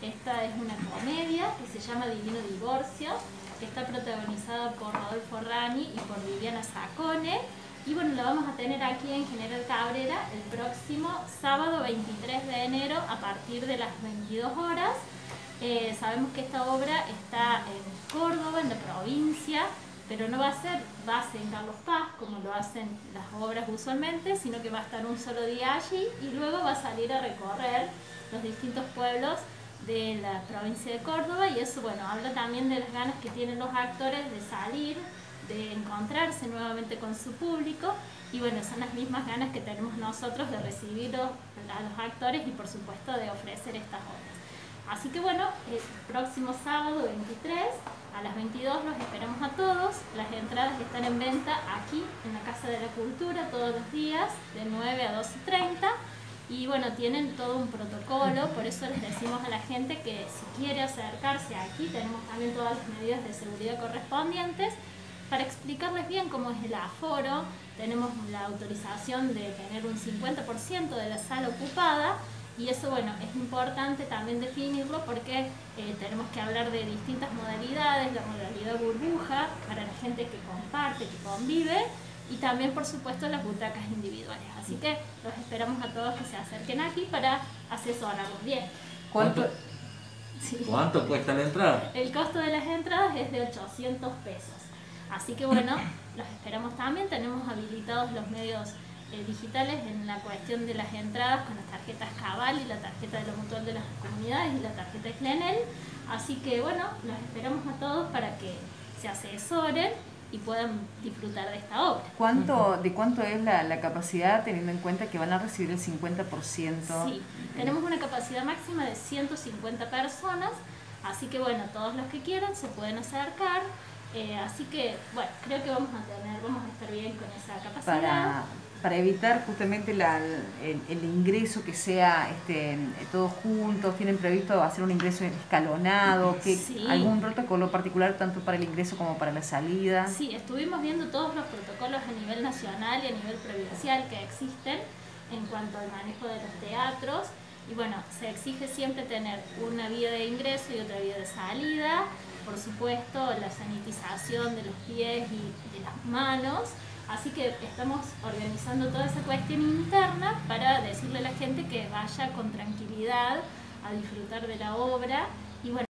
Esta es una comedia que se llama Divino Divorcio, que está protagonizada por Rodolfo Rani y por Viviana Sacone. Y bueno, la vamos a tener aquí en General Cabrera el próximo sábado 23 de enero a partir de las 22 horas. Eh, sabemos que esta obra está en Córdoba, en la provincia, pero no va a ser base en Carlos Paz, como lo hacen las obras usualmente, sino que va a estar un solo día allí y luego va a salir a recorrer los distintos pueblos de la provincia de Córdoba y eso, bueno, habla también de las ganas que tienen los actores de salir, de encontrarse nuevamente con su público y bueno, son las mismas ganas que tenemos nosotros de recibir a los actores y por supuesto de ofrecer estas obras. Así que bueno, el próximo sábado 23 a las 22 los esperamos a todos. Las entradas están en venta aquí en la Casa de la Cultura todos los días de 9 a 12.30 y bueno, tienen todo un protocolo, por eso les decimos a la gente que si quiere acercarse aquí, tenemos también todas las medidas de seguridad correspondientes para explicarles bien cómo es el aforo, tenemos la autorización de tener un 50% de la sala ocupada y eso bueno, es importante también definirlo porque eh, tenemos que hablar de distintas modalidades, la modalidad burbuja para la gente que comparte, que convive y también por supuesto las butacas individuales. Así que los esperamos a todos que se acerquen aquí para asesorarlos bien. ¿Cuánto, ¿Cuánto cuesta la entrada? El costo de las entradas es de 800 pesos. Así que bueno, los esperamos también. Tenemos habilitados los medios eh, digitales en la cuestión de las entradas con las tarjetas Cabal y la tarjeta de lo mutual de las comunidades y la tarjeta de Clenel. Así que bueno, los esperamos a todos para que se asesoren y puedan disfrutar de esta obra. ¿Cuánto, ¿De cuánto es la, la, capacidad teniendo en cuenta que van a recibir el 50%? Sí, tenemos una capacidad máxima de 150 personas, así que bueno, todos los que quieran se pueden acercar. Eh, así que, bueno, creo que vamos a tener, vamos a estar bien con esa capacidad. Para, para evitar justamente la, el, el, ingreso que sea este, todos juntos, tienen previsto hacer un ingreso escalonado, que Sí. algún protocolo particular tanto para el ingreso como para la salida. Sí, estuvimos viendo todos los protocolos a nivel nacional y a nivel provincial que existen en cuanto al manejo de los teatros. Y bueno, se exige siempre tener una vía de ingreso y otra vía de salida. Por supuesto, la sanitización de los pies y de las manos. Así que estamos organizando toda esa cuestión interna para decirle a la gente que vaya con tranquilidad a disfrutar de la obra. Y bueno,